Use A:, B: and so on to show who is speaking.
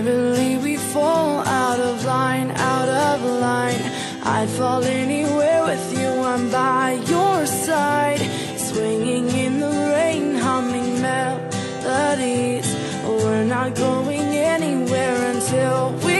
A: Verily we fall out of line, out of line. I'd fall anywhere with you, I'm by your side. Swinging in the rain, humming melodies. We're not going anywhere until we